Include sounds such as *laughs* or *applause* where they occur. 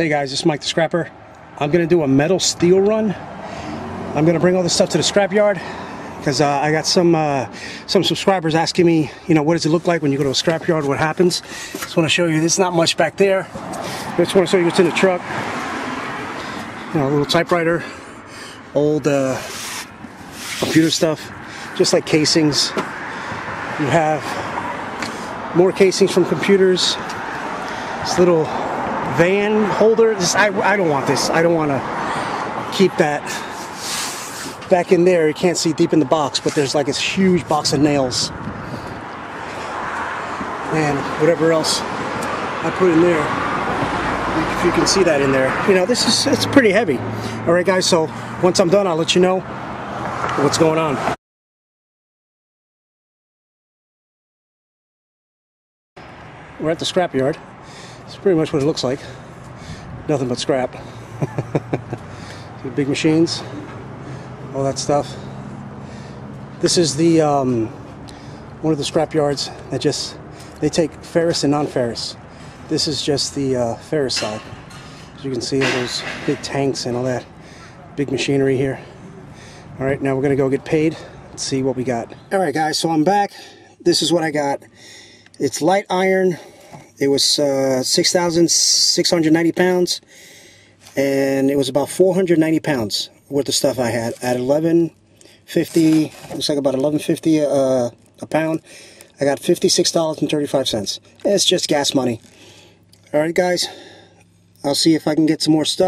Hey guys, this is Mike the Scrapper. I'm gonna do a metal steel run. I'm gonna bring all this stuff to the scrapyard because uh, I got some uh, some subscribers asking me, you know, what does it look like when you go to a scrapyard? What happens? Just want to show you. There's not much back there. I Just want to show you what's in the truck. You know, a little typewriter, old uh, computer stuff, just like casings. You have more casings from computers. This little van holder. This, I, I don't want this. I don't want to keep that back in there. You can't see deep in the box, but there's like this huge box of nails and whatever else I put in there. If you can see that in there, you know this is it's pretty heavy. All right, guys. So once I'm done, I'll let you know what's going on. We're at the scrapyard. It's pretty much what it looks like. Nothing but scrap. *laughs* big machines, all that stuff. This is the um, one of the scrap yards that just they take ferrous and non-ferrous. This is just the uh, ferrous side. As you can see, all those big tanks and all that big machinery here. All right, now we're gonna go get paid. Let's see what we got. All right, guys. So I'm back. This is what I got. It's light iron it was uh, 6,690 pounds, and it was about 490 pounds worth of stuff I had at 1150. Looks like about 1150 uh, a pound. I got $56.35. It's just gas money. All right, guys. I'll see if I can get some more stuff.